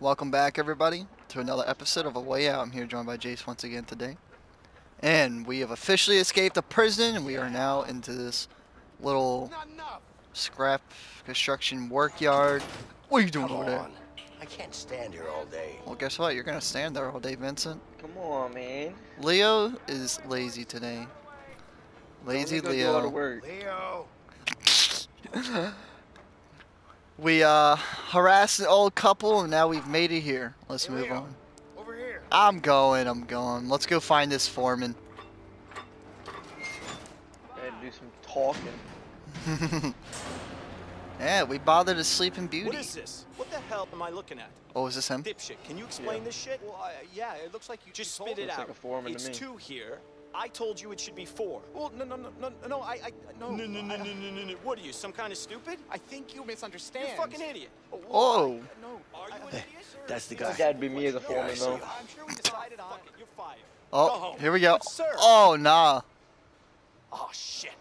Welcome back, everybody, to another episode of A Way Out. I'm here joined by Jace once again today. And we have officially escaped the prison, and we are now into this little scrap construction work yard. What are you doing Come over there? I can't stand here all day. Well, guess what? You're gonna stand there all day, Vincent. Come on, man. Leo is lazy today. Lazy Don't make us do all the Leo. Leo. We uh harassed an old couple, and now we've made it here. Let's Hey, move Leo. on. Over here. I'm going. I'm going. Let's go find this foreman. Gotta do some talking. yeah, we bothered a sleeping beauty. What is this? What the hell am I looking at? Oh, is this him? Dipshit, can you explain Yeah. this shit? Well, uh, yeah, it looks like you Just you spit told it Looks out. like a foreman to it's me. two here. I told you it should be four. Well, no, no, no, no, no, I, I, no. No, no, no, no, no, no, no. What are you, some kind of stupid? I think you You're misunderstand. a fucking idiot. well, Oh. oh. I- no. Are you an I- idiot? That's the guy. That'd be me as a Yeah, foreman, though. I'm sure we decided on it. You're fired. Oh, here we go. But, sir. Oh, nah. Oh, shit.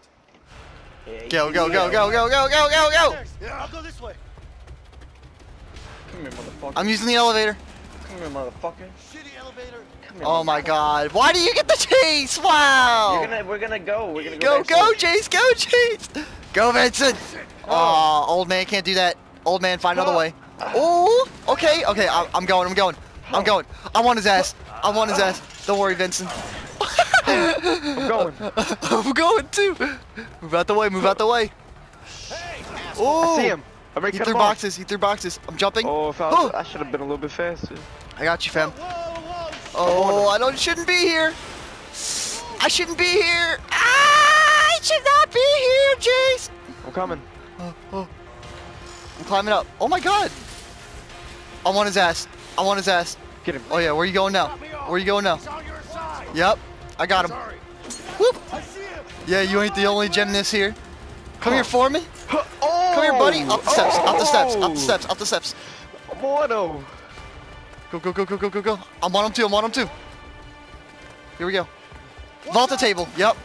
Yeah, Go, go, go, go, go, go, go, go, go. Yeah, I'll go this way. Come here, motherfucker. I'm using the elevator. Come here, motherfucker. Shitty elevator. Oh here. Oh my god. Why do you get the chase? Wow. Gonna, we're gonna go. We're gonna go. Go, go, Chase. Go, Jace. Go, Vincent. Oh, old man can't do that. Old man, find another way. Oh, okay, okay. I, I'm going, I'm going. I'm going. I want his ass. I want his ass. Don't worry, Vincent. I'm going. I'm going too. Move out the way, move out the way. Oh, I see him. I'm ready He threw boxes, he threw boxes. I'm jumping. Oh, I, Oh. I should have been a little bit faster. I got you, fam. Whoa, whoa. Oh, I don't shouldn't be here. I shouldn't be here. Ah, I should not be here, Jace. I'm coming. Oh, oh. I'm climbing up. Oh my god. I want his ass. I want his ass. Get him. Oh yeah, where you going now? Where you going now? He's on your side. Yep, I got him. Whoop. I see him. Yeah, you ain't the only gymnast here. Come here, for me. Come here, buddy. Up the steps. Up the steps. Up Oh! the steps. Up the steps. Mono. Go, go, go, go, go, go, go. I'm on him too. I'm on him too. Here we go. Vault the table. Yep.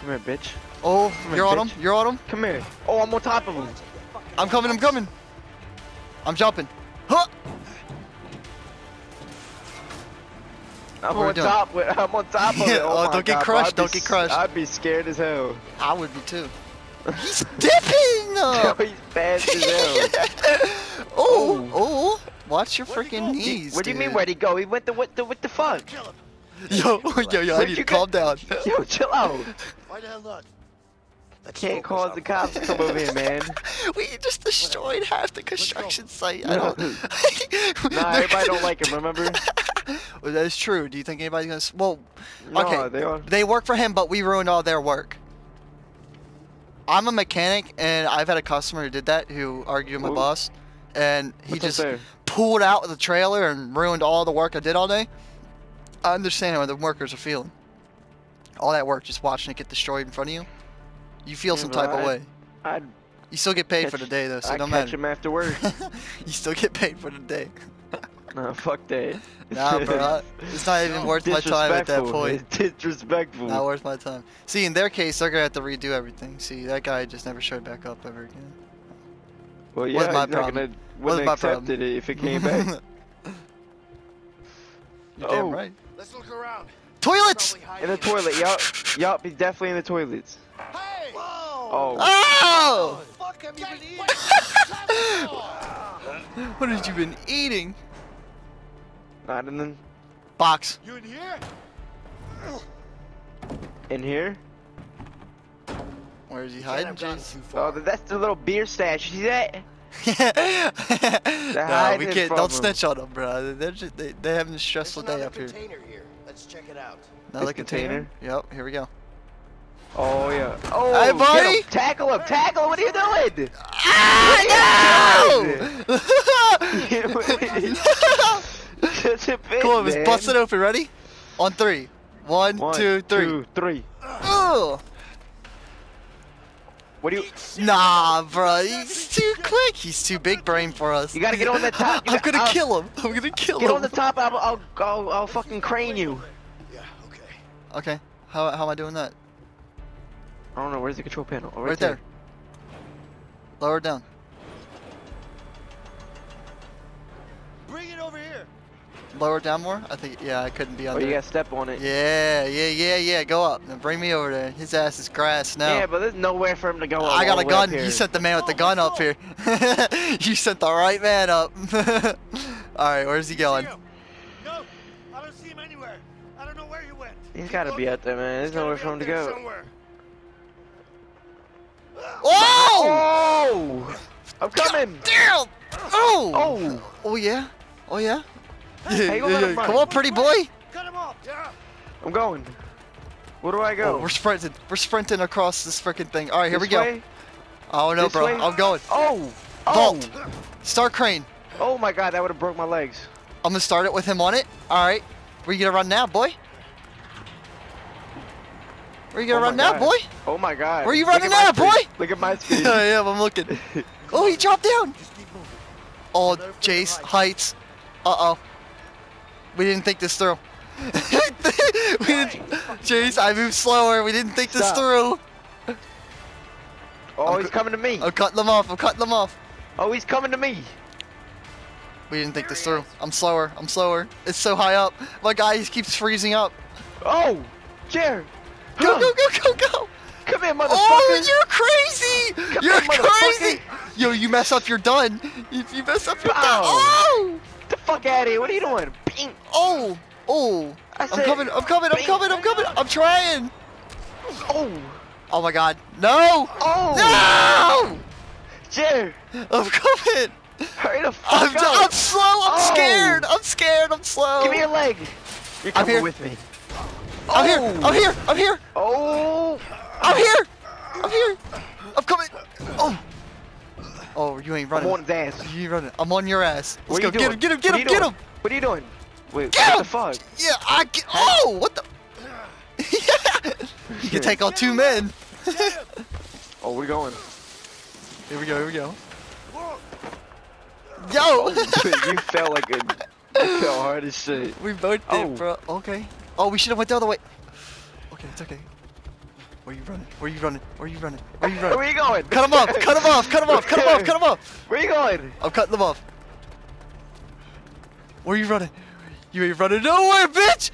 Come here, bitch. Oh, here, you're on him. You're on him. Come here. Oh, I'm on top of him. I'm coming. I'm coming. I'm jumping. Huh. I'm What are on doing? top. With, I'm on top of it. Oh, Oh, don't get God, bro, crushed, I'd be don't get crushed. I'd be scared as hell. I would be too. He's dipping. Yo, he's fast as hell. oh, oh. oh, oh. Watch your freaking go? knees. what do you mean? dude. Where'd he go? He went the what the what the fuck? Kill him. Yo, yo, yo, I need to calm down. Yo, chill out. Why the hell not? I can't cause the cops to come over here, man. we just destroyed half the construction site. I don't. Nah, everybody don't like him. Remember? Well, that is true. Do you think anybody's gonna? Well, No, okay. they are. They work for him, but we ruined all their work. I'm a mechanic, and I've had a customer who did that, who argued with my Ooh. boss, and he What's just there? Pulled out of the trailer and ruined all the work I did all day. I understand how the workers are feeling. All that work, just watching it get destroyed in front of you, you feel Yeah, some type of way. I'd, You still get paid for the day though, so I'd don't catch matter. him after work. you still get paid for the day. nah, fuck that. Nah, bro, it's not even worth my time at that point. It's disrespectful. Not worth my time. See, in their case, they're gonna have to redo everything. See, that guy just never showed back up ever again. Well, yeah, What's my he's not problem? gonna What's wouldn't my have accepted problem? it if it came back. You're damn Oh. right. Let's look around. Toilets! In the toilet, yup, yup, he's definitely in the toilets. Hey! Whoa! Oh, Oh! Fuck have you been eating? What have you been eating? not in the, Box. You in here? in here. Where is he hiding, have Jace? Oh, that's the little beer stash. You see that? no, we can't. Don't him. snitch on them, bro. They're just, they, they're having a stressful day up here. container here. Let's check it out. Another This container? Yep, here we go. Oh yeah. Oh, Hey, get buddy! him. Tackle him! Tackle him! What are you doing? Ah, no! Such a bitch, Come on, let's man. bust it open. Ready? On three. One, One, two, three. two, three. Ugh. What do you? Nah, bro. He's too quick. He's too big brain for us. You gotta get on the top. You I'm got- gonna I'll- kill him. I'm gonna kill Get him. Get on the top. I'll, I'll, I'll, I'll fucking crane you. Yeah, okay. Okay. How, how am I doing that? I don't know. Where's the control panel? Oh, Right, there. Lower it down. Bring it over here. Lower down more? I think, yeah, I couldn't be on Oh, under. you gotta step on it. Yeah, yeah, yeah, yeah. Go up. Now bring me over there. His ass is grass now. Yeah, but there's nowhere for him to go. I got a gun. You sent the man with the gun up here. you sent the right man up. All right, where's he going? See? No, I don't see him anywhere. I don't know where he went. He's Keep gotta be out there, man. There's He's nowhere for him to go. Somewhere. Oh! Oh! I'm coming! Damn! Oh! Oh! Oh yeah. Oh yeah. How Yeah, you yeah, yeah. Come on, pretty boy. Cut him off. Yeah. I'm going. Where do I Oh, go? we're sprinting. We're sprinting across this freaking thing. All right, here This we go. way? Oh no, This bro. way? I'm going. Oh! Oh! Vault. Start crane. Oh my god, that would have broke my legs. I'm gonna start it with him on it. All right. Where you gonna run now, boy? Where you Oh gonna run now, God. boy? Oh my god. Where you running now, boy? Look at my speed. yeah, I am. I'm looking. Oh, he dropped down. Just keep moving. Oh, Let him feel Jace, heights. Uh oh. We didn't think this through. we didn't, I moved slower. We didn't think this Stop. through. Oh, I'm he's coming to me. I'm cutting them off. I'm cutting them off. Oh, he's coming to me. We didn't think this through. I'm slower. I'm slower. It's so high up. My guy he keeps freezing up. Oh! Jared! Go, go, go, go, go. Come here, motherfucker! Oh, you're crazy! Come You're here, crazy! Yo, you mess up, you're done. If you mess up, you're done. Oh! Get the fuck out of here! What are you doing? Bing! Oh! Oh! I I'm coming, I'm coming, I'm coming, I'm coming! I'm trying! Oh! Oh my god. No! Oh! No! Jared! I'm coming! Hurry the fuck I'm, up! I'm slow, I'm Oh. scared! I'm scared, I'm slow! Give me your leg! You're I'm here. with me. I'm here, Oh. I'm here, I'm here, Oh! I'm here! I'm here! I'm coming! Oh! Oh, you ain't running. I'm on his ass. You ain't running. I'm on your ass. Let's What go. are you Get doing? him, get him, get him, get doing? him! What are you doing? Wait, Get what him! the fuck? Yeah, I get. Oh, what the? You can take on two men. Oh, we're going. Here we go. Here we go. Yo. you fell like a. You fell hard as shit. we both did, Oh. bro. Okay. Oh, we should have went the other way. Okay, it's okay. Where you running? Where you running? Where you running? Where you running? Where are you going? Cut him off! Cut him off! Cut him off! Cut him off! Cut him off! Where are you going? I'm cutting them off. Where are you running? You ain't running nowhere, bitch!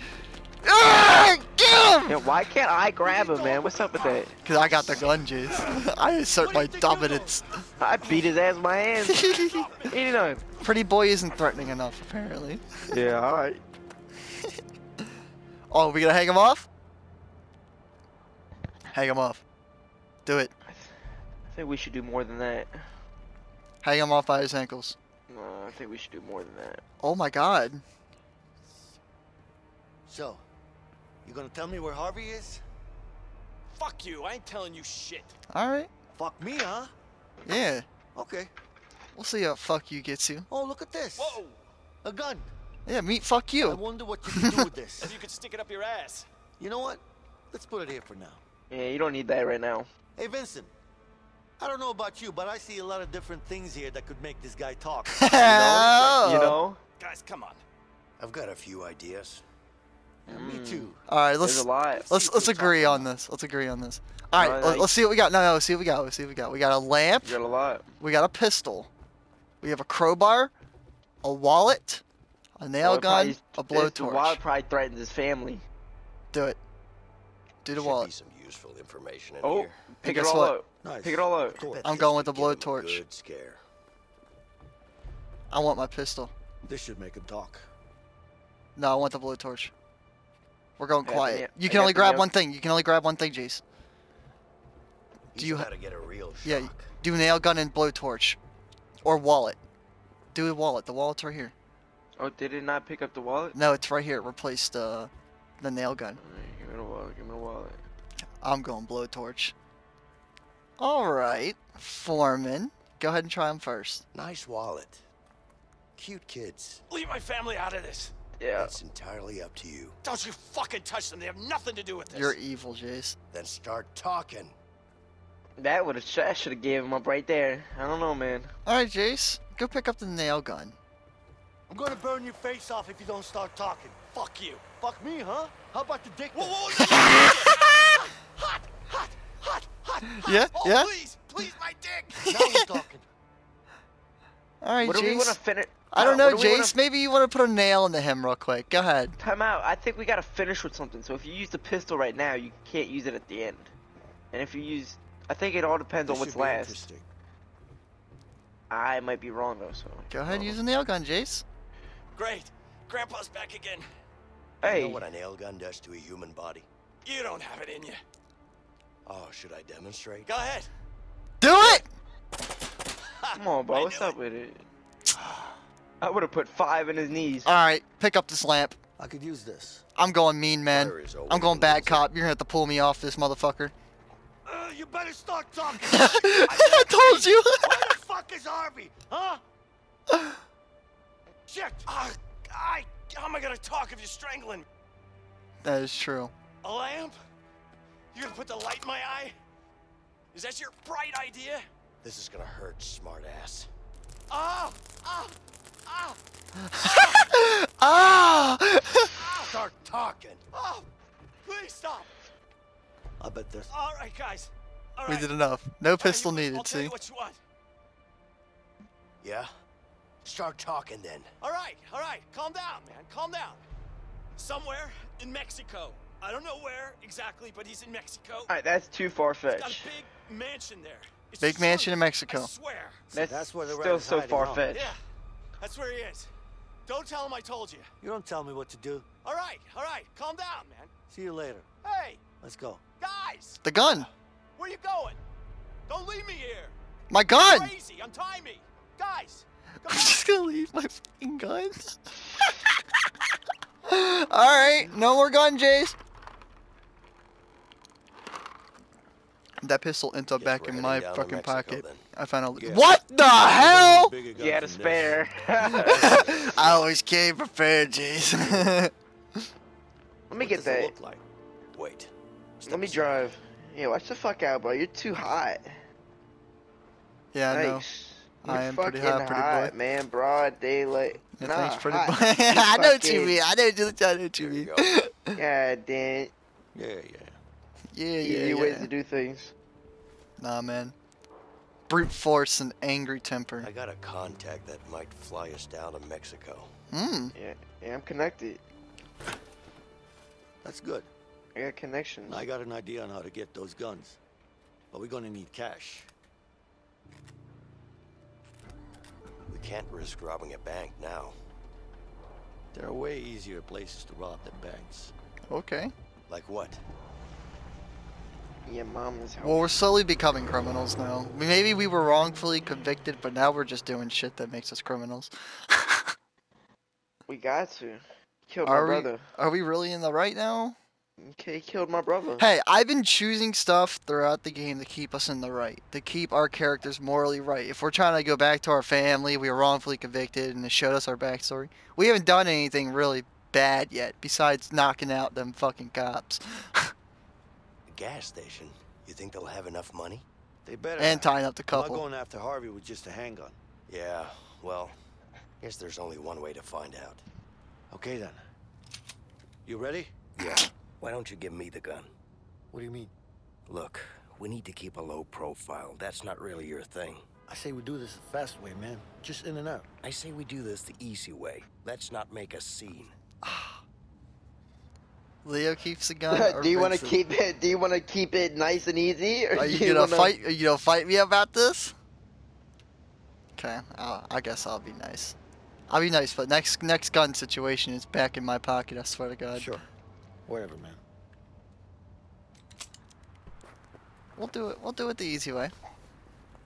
Ah, get him! Yeah, why can't I grab him, man? What's up with that? Cause I got the gun, Jace. I assert my dominance. I beat his ass with my hands. You doing? Pretty boy isn't threatening enough, apparently. Yeah, alright. Oh, we gonna hang him off? Hang him off. Do it. I think we should do more than that. Hang him off by his ankles. No, I think we should do more than that. Oh my god. So, you gonna tell me where Harvey is? Fuck you. I ain't telling you shit. Alright. Fuck me, huh? Yeah. Okay. We'll see how fuck you gets you. Oh, look at this. Whoa. A gun. Yeah, meet fuck you. I wonder what you can do with this. If you could stick it up your ass. You know what? Let's put it here for now. Yeah, you don't need that right now. Hey, Vincent. I don't know about you, but I see a lot of different things here that could make this guy talk. Oh. You know? Guys, come on. I've got a few ideas. me hmm. too. Alright, let's. Let's let's let's agree on about- this. Let's agree on this. Alright, Alright, let- like- let's see what we got. No, no, let's see what we got. Let's see what we got. We got a lamp. You got a lot. We got a pistol. We have a crowbar, a wallet, a nail Well, gun, probably- a blowtorch. The wallet probably threatens his family. Do it. Do the Should wallet. Some useful information in Oh, here. pick guess it all what? up. Nice. Pick it all up. I'm going with the would give 'em a blowtorch. Good scare. I want my pistol. This should make him talk. No, I want the blowtorch. We're going I got the quiet. nail- You can only grab one thing. You can only grab one thing, Jace. He's Do you ha- about to get a real shock. Yeah, do nail gun and blowtorch. Or wallet. Do a wallet. The wallet's right here. Oh, did it not pick up the wallet? No, it's right here. It replaced uh, the nail gun. Alright, Give me the wallet. Give me the wallet. I'm going blowtorch. Alright, Foreman. Go ahead and try him first. Nice wallet. Cute kids. Leave my family out of this. Yeah. It's entirely up to you. Don't you fucking touch them. They have nothing to do with this. You're evil, Jace. Then start talking. That would have. I should have gave him up right there. I don't know, man. Alright, Jace. Go pick up the nail gun. I'm gonna burn your face off if you don't start talking. Fuck you. Fuck me, huh? How about the dick? Whoa, then? whoa. hot, hot, hot, hot, hot. Yeah, Oh, yeah. please, please, my dick. Now we're talking. Alright, what do we want to finish? I don't know, do we wanna- Jace. Maybe you want to put a nail into him real quick. Go ahead. Time out. I think we gotta finish with something. So if you use the pistol right now, you can't use it at the end. And if you use, I think it all depends This on what's should be last. interesting. I might be wrong though. So Go ahead, Oh. use a nail gun, Jace. Great. Grandpa's back again. You Hey, know what a nail gun does to a human body? You don't have it in you. Oh, should I demonstrate? Go ahead. Do it! come on, bro. What's knew up with it? I would have put five in his knees. All right, pick up this lamp. I could use this. I'm going mean, man. Fire is always I'm going bad loser. cop. You're gonna have to pull me off this motherfucker. Uh, you better start talking. I told you. Where the fuck is Harvey? Huh? Shit. Ah, I. How am I gonna talk if you're strangling? that is true. A lamp? You gonna put the light in my eye? Is that your bright idea? This is gonna hurt, smartass. Ah! Ah! Ah! Ah! Start talking. Oh! Please stop! I bet this. All right, guys. All we right. did enough. No I'll pistol you needed. I'll tell See. you what you want. Yeah? Start talking then. All right, all right. Calm down, man. Calm down. Somewhere in Mexico. I don't know where exactly, but he's in Mexico. All right, that's too far He's got a fetched. big mansion there. It's Big mansion in Mexico. I swear. That's, that's where the still so far fetched. Yeah, that's where he is. Don't tell him I told you. You don't tell me what to do. All right, all right. Calm down, man. See you later. Hey, Let's go. guys, The gun. where you going? Don't leave me here. My gun. Crazy. Untie me, guys. I'm on. just gonna leave my fucking gun. All right, no more gun, Jace. That pistol ends up Guess back in my fucking Mexico, pocket. then. I found out. Yeah. What the hell? Bigger You had a spare. I always came prepared, Jace. Let me What get does it that. look like? Wait. Step Let me aside. drive. Yeah, watch the fuck out, bro. You're too hot. yeah, I know. Nice. I You're am pretty fucking hot, pretty boy. man. Broad daylight. Yeah, nah, thanks, pretty hot. boy. I know what you mean. I know what you, I know what you There you mean. go. God damn. Yeah, yeah. Yeah, yeah, Easy ways to do things. Nah, man. Brute force and angry temper. I got a contact that might fly us down to Mexico. Hmm. Yeah, yeah, I'm connected. That's good. I got connections. I got an idea on how to get those guns. But we're gonna need cash. We can't risk robbing a bank now. There are way easier places to rob than banks. Okay. Like what? Yeah, mom's house. Well, we're slowly becoming criminals now. Maybe we were wrongfully convicted, but now we're just doing shit that makes us criminals. we got to. Killed Are my we? brother. Are we really in the right now? Okay, killed my brother. Hey, I've been choosing stuff throughout the game to keep us in the right, to keep our characters morally right. If we're trying to go back to our family, we were wrongfully convicted, and it showed us our backstory. We haven't done anything really bad yet, besides knocking out them fucking cops gas station? You think they'll have enough money? They better. and have. tying up the couple. I'm not going after Harvey with just a handgun. Yeah, well, guess there's only one way to find out. Okay then. You ready? Yeah. Why don't you give me the gun? What do you mean? Look, we need to keep a low profile. That's not really your thing. I say we do this the fast way, man. Just in and out. I say we do this the easy way. Let's not make a scene. Ah. Leo keeps the gun. or do you want to keep it? Do you want to keep it nice and easy? Or Are do you gonna wanna- fight? Are you gonna fight me about this? Okay, I'll, I guess I'll be nice. I'll be nice, but next next gun situation is back in my pocket. I swear to God. Sure. Whatever, man. We'll do it. We'll do it the easy way.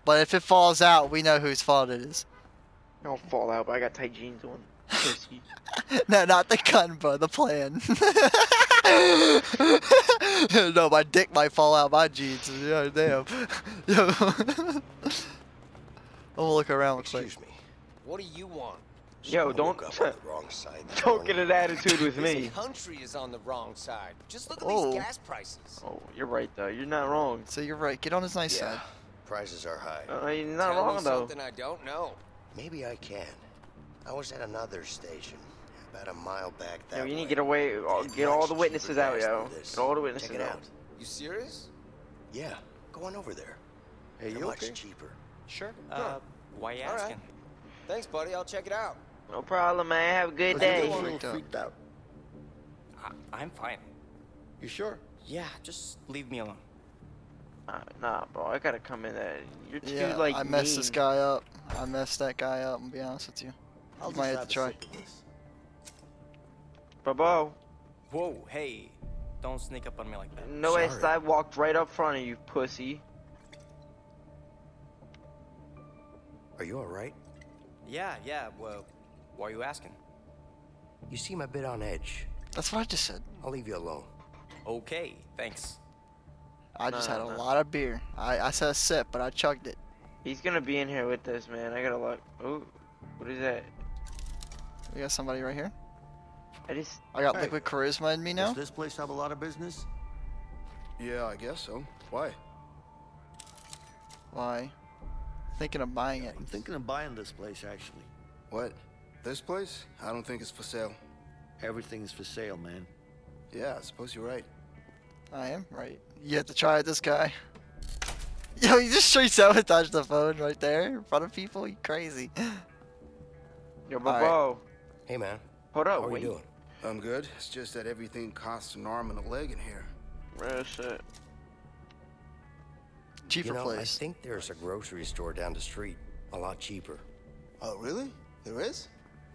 But if it falls out, we know whose fault it is. Don't fall out, but I got tight jeans on. Pussy. no, not the gun, but the plan. no, my dick might fall out my jeans. Yeah, damn. Yo. I'm gonna look around real quick. Excuse me. What do you want? Yo, Someone don't woke up the wrong side. of don't town. get an attitude with The me. country is on the wrong side. Just look at Oh. these gas prices. Oh, you're right though. You're not wrong. So you're right. Get on his nice Yeah, side. prices are high. Uh, you're not Tell wrong me though. something I don't know. Maybe I can. I was at another station, about a mile back that Yo, you need to get away. all- Get all the witnesses out, gas yo. Get all the witnesses Check it out. out. You serious? Yeah, go on over there. Hey, They're you much okay? cheaper. Sure. Uh, why you All right. asking? Thanks, buddy. I'll check it out. No problem, man. Have a good You day. look a little Freaked out. I, I'm fine. You sure? Yeah, just leave me alone. Nah, nah, bro. I gotta come in there. You're too Yeah, like I messed this guy up. I messed that guy up. I'm be honest with you. I'll might have to try. a sip of this. Bro, Whoa, hey, don't sneak up on me like that. no way. I walked right up front of you, pussy. Are you alright? Yeah, yeah. Well, why are you asking? You seem a bit on edge. That's what I just said. I'll leave you alone. Okay, thanks. I just Nah, had a nah. lot of beer. I, I said a sip, but I chugged it. He's gonna be in here with us, man. I gotta look. Oh, what is that? We got somebody right here. I just. I got Hey. liquid charisma in me now. Does this place have a lot of business? Yeah, I guess so. Why? Why? Thinking of buying it. I'm thinking of buying this place, actually. What? This place? I don't think it's for sale. Everything's for sale, man. Yeah, I suppose you're right. I am right. You have to try this guy. Yo, you just straight sabotaged the phone right there in front of people. You crazy. Yo, bro, Alright. bro. Hey, man. Hold up, How are wait. you doing? I'm good. It's just that everything costs an arm and a leg in here. Real shit. Cheaper you know, place. I think there's a grocery store down the street. A lot cheaper. Oh, really? There is?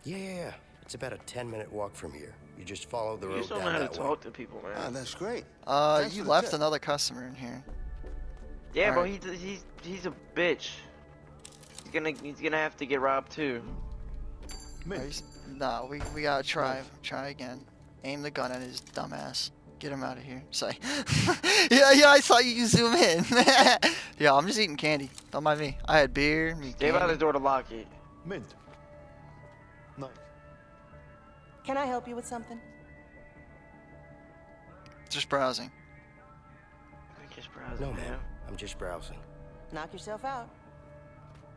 Yeah, yeah, yeah. It's about a 10 minute walk from here. You just follow the You road just don't know how to way. talk to people, man. Ah, that's great. Uh, Thanks you left another customer in here. yeah, bro. Alright. He's he's he's a bitch. He's gonna he's gonna have to get robbed too. Are you No, we, we gotta try. Try again. Aim the gun at his dumbass. Get him out of here. Say. yeah, yeah, I saw you zoom in. yeah, I'm just eating candy. Don't mind me. I had beer. me Stay by the door to lock it. Mint. Nice. Can I help you with something? Just browsing. Just browse No, it, man. I'm just browsing. Knock yourself out.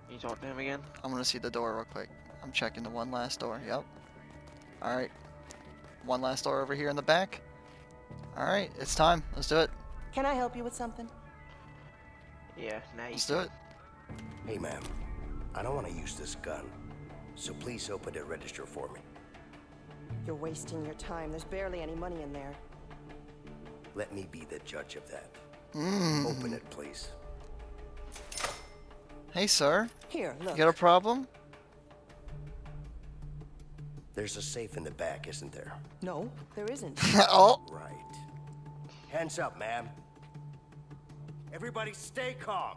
You talk to him again? I'm gonna see the door real quick. I'm checking the one last door. Yep. Alright. One last door over here in the back. Alright, it's time. Let's do it. Can I help you with something? Yeah. Now you. Let's do it. Hey, ma'am. I don't want to use this gun. So please open the register for me. You're wasting your time. There's barely any money in there. Let me be the judge of that. Mm. Open it, please. Hey, sir. Here, look. You got a problem? There's a safe in the back, isn't there? No, there isn't. oh. Right. Hands up, ma'am. Everybody stay calm.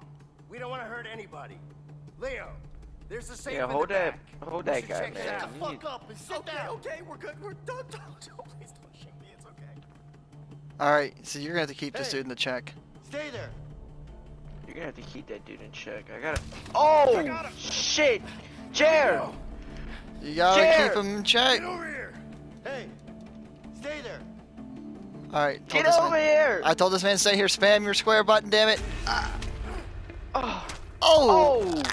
We don't want to hurt anybody. Leo, there's a safe Yeah, in hold the that, back. hold We that guy, check it man. out. You need- up and sit okay, down. okay, we're good. We're don't, don't, don't, please don't shake me. It's okay. Alright, so you're gonna have to keep this dude in the check. Stay there. You're gonna have to keep that dude in check. I gotta. Oh shit, Jared. You gotta Jared! keep him in check. Get over here. Hey, stay there. Alright, told Get over man. here. I told this man stay here, spam your square button, damn it. Ah. Oh. Oh! Oh. you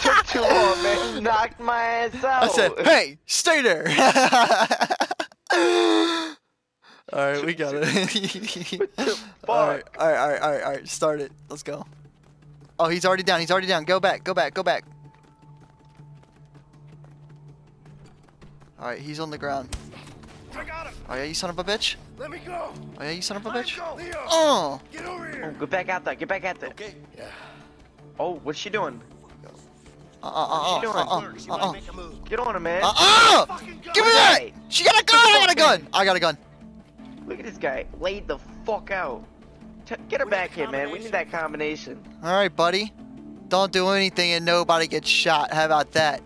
took too long, man. Knocked my ass out. I said, hey, stay there! alright, we got it. the Alright, fuck? alright, alright, alright, alright, start it. Let's go. Oh, he's already down, he's already down. Go back, go back, go back. Alright, he's on the ground. I got him. Oh yeah, you son of a bitch? Let me go. Oh yeah, you son of a bitch? Go. Leo, Oh! get over Oh, here. get back out there. Get back out there. Okay. Yeah. Oh, what's she doing? Uh uh uh She uh doing? uh uh uh Get on her, man. uh uh! Give me that! Right. She got a gun! I got a gun! I got a gun. Look at this guy. Laid the fuck out. T- get her We back a here, man. We need that combination. Alright, buddy. Don't do anything and nobody gets shot. How about that?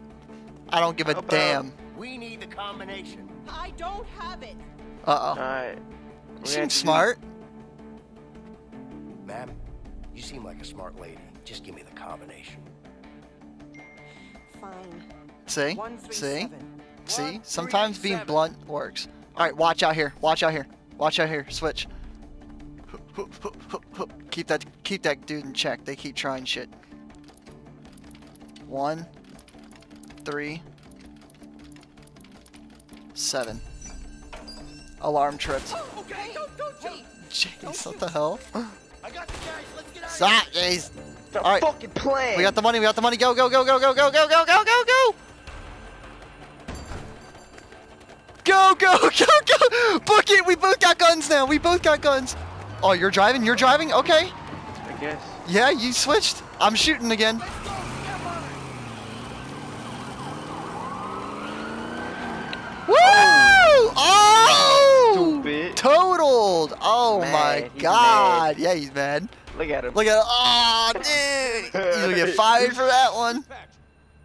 I don't give a How about- damn. We need the combination. I don't have it. Uh oh. Alright. You seem smart. Ma'am, you seem like a smart lady. Just give me the combination. Fine. See? One three See? seven. See? One, Sometimes three, being seven. blunt works. Alright, watch out here. Watch out here. Watch out here. Switch. Keep that keep that dude in check. They keep trying shit. One, three, seven. Alarm tripped. Oh, okay, don't, don't Hey, Jeez, what the hell? I got the guys. Let's get out of Stop, jeez. The Alright. fucking plan. We got the money, we got the money. Go, go, go, go, go, go, go, go, go, go, go! Go, go, go, go! Book it! We both got guns now! We both got guns! Oh, you're driving? You're driving? Okay. I guess. Yeah, you switched. I'm shooting again. Woo! Oh! Stupid. Totaled! Oh Mad. my He's god! Yeah, he's mad. Look at him. Look at him. Oh, dude! You're gonna get fired for that one.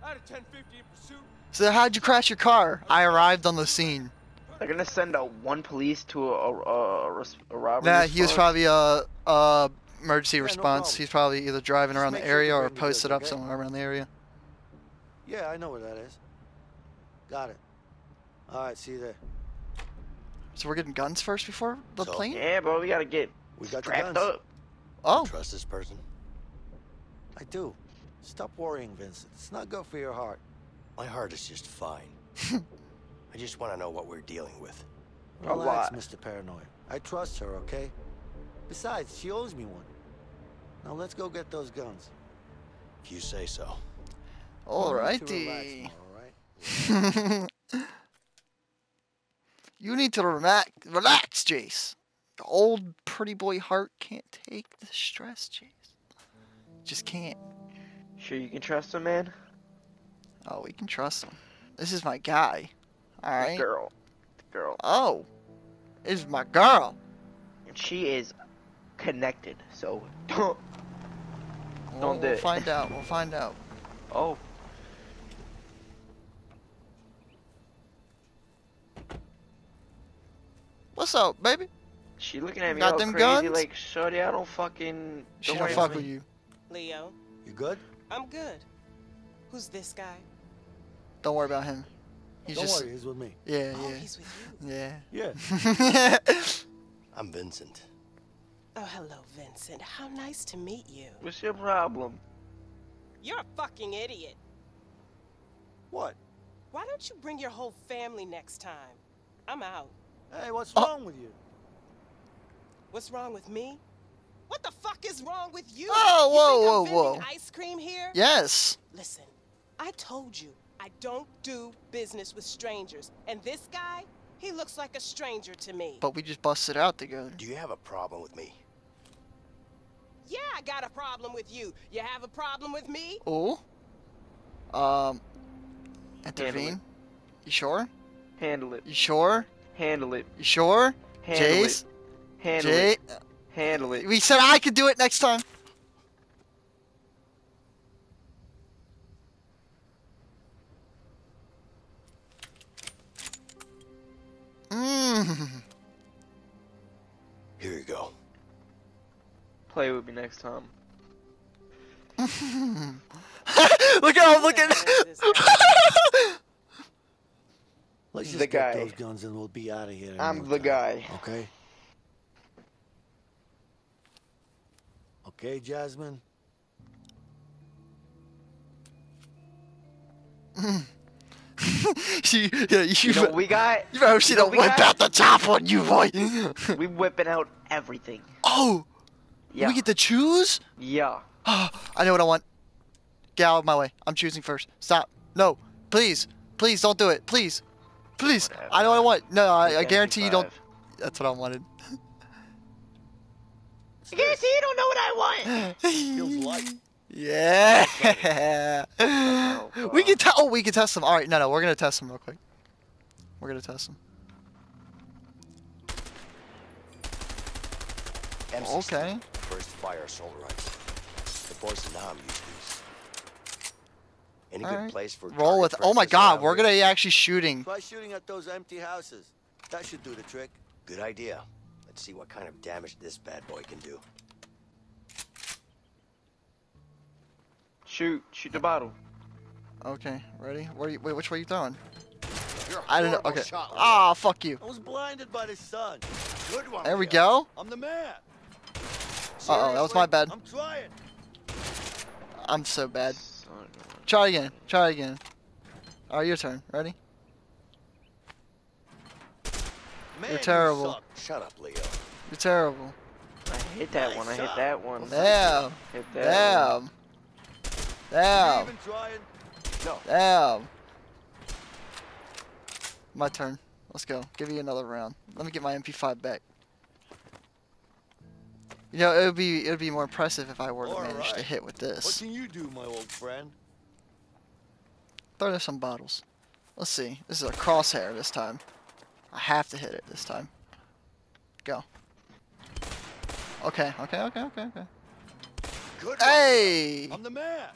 Out of 1050 in pursuit. So how'd you crash your car? I arrived on the scene. They're gonna send a one police to a a, a, a, robbery. Nah, he was probably a, a emergency no response. problem. He's probably either driving Just around the area the or ring is posted up okay? somewhere around the area. Yeah, I know where that is. Got it. All right, see you there. So we're getting guns first before the So- plane? Yeah, bro, we gotta get We got the strapped guns. up. Oh, Trust this person? I do. Stop worrying, Vincent. It's not good for your heart. My heart is just fine. I just want to know what we're dealing with. Relax. Mr. Paranoid. I trust her, okay? Besides, she owes me one. Now let's go get those guns. If you say so. You need to relax alrighty. all right? you need to relax, relax, Jace. The old pretty boy heart can't take the stress, Jace. Just can't. Sure, you can trust him, man. Oh, we can trust him. This is my guy. The Alright. girl, the girl, Oh. This is my girl. and she is connected. So don't. Well, Don't do we'll it. find out. We'll find out. Oh, What's up, baby? she looking at me Got all them crazy, guns? like, shorty, I don't fucking. She don't don't fuck with me." you. Leo, You good? I'm good. Who's this guy? Don't worry about him. He's Don't just worry, he's with me. yeah, Oh, yeah, he's with you. yeah. Yeah. I'm Vincent. Oh, hello, Vincent. How nice to meet you. What's your problem? You're a fucking idiot. What? Why don't you bring your whole family next time? I'm out. Hey, what's Oh. wrong with you? What's wrong with me? What the fuck is wrong with you? Oh, You whoa, think I'm whoa, whoa. Ice cream here? yes. Listen, I told you I don't do business with strangers, and this guy, he looks like a stranger to me. But we just busted out together. Do you have a problem with me? Yeah, I got a problem with you. You have a problem with me? Oh. Um. Intervene. You sure? Handle it. You sure? Handle it. You sure? Handle Jace? it. Handle Jay? it. Handle it. We said I could do it next time. Mmm. Here you go. Play with me next time. look at him, look Who the at hell is this guy? Let's The just get guy. those guns and we'll be out of here. I'm the time, guy. Okay. Okay, Jasmine. she, yeah, you, You know we got? you better see you know the what we whip got? out the top on you, boy. We whipping out everything. oh, Yeah. we get to choose? Yeah. Oh, I know what I want. Get out of my way. I'm choosing first. Stop. No. Please. Please don't do it. Please. Please. I know what I want. No, I, I guarantee you don't. That's what I wanted. I guarantee you don't know what I want. Feels light. Yeah. Oh, we can tell. Oh, we can test them. All right. No, no. We're gonna test them real quick. We're gonna test them. M16, Okay. First fire assault rifle. The boys in Nam use these. Any All good right. place for Roll with. Oh my God. We're here? gonna be actually shooting. Try shooting at those empty houses. That should do the trick. Good idea. Let's see what kind of damage this bad boy can do. Shoot. Shoot the bottle. Okay. Ready? Where? You, wait. Which way are you throwing? You're a I don't know. Okay. shot, Leo. Ah, fuck you. I was blinded by the sun. Good one. There we go. I'm the man. Uh-oh, that was my Seriously? bad. I'm trying. I'm so bad. Son of a- Try again. Try again. All right, your turn. Ready? Man, You're terrible. suck. Shut up, Leo. You're terrible. I hit that one. I hit that one. Damn. Hit that one. Damn. Damn. You even trying? No. Damn. My turn. Let's go. Give you another round. Let me get my MP5 back. You know, it would be it would be more impressive if I were to All manage to hit with this. What this. can you do, my old friend? Throw there some bottles. Let's see. This is a crosshair this time. I have to hit it this time. Go. Okay, okay, okay, okay, okay. Good Hey! I'm the man.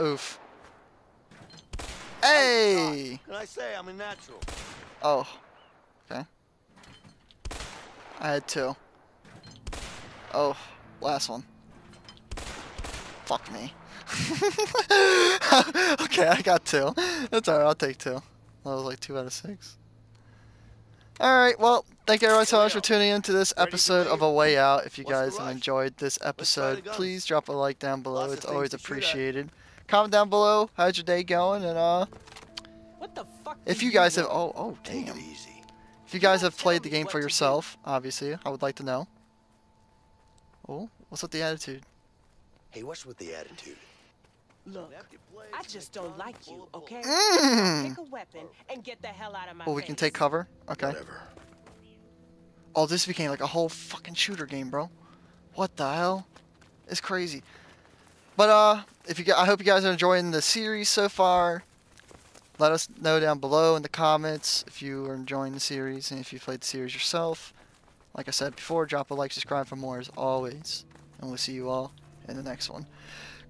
Oof. Hey! Can I say I'm a natural? Oh. Okay. I had two. Oh, last one. Fuck me. okay, I got two. That's alright, I'll take two. That was like two out of six. Alright, well, thank you everyone so much for tuning in to this episode of? A Way Out. If you guys have enjoyed this episode, please drop a like down below. Lots It's always to shoot at. appreciated. Comment down below, how's your day going? And uh, What the fuck? if you guys have, oh, oh, damn. easy. If you guys have played the game for yourself, obviously, I would like to know. Oh, what's with the attitude? Hey, what's with the attitude? Look, I just don't like you, okay? Mm. Pick a weapon and get the hell out of my Well, we can take cover. Okay. Whatever. Oh, this became like a whole fucking shooter game, bro. What the hell? It's crazy. But uh, if you, I hope you guys are enjoying the series so far. Let us know down below in the comments if you are enjoying the series and if you played the series yourself. Like I said before, drop a like, subscribe for more as always, and we'll see you all in the next one.